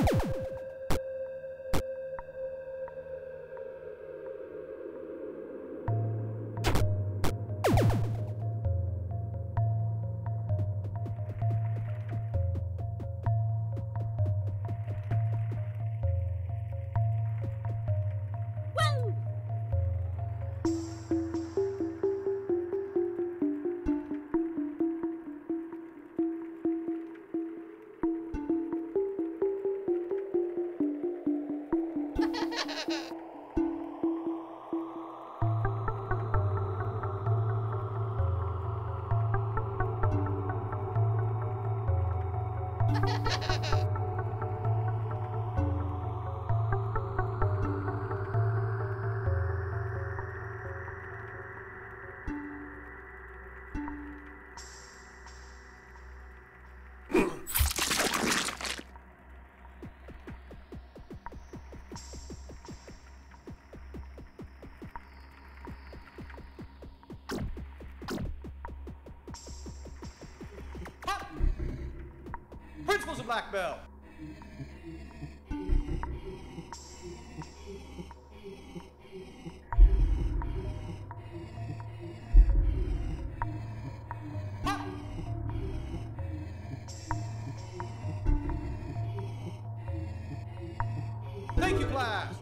Principal's a black belt. Thank you, class.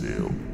Brazil.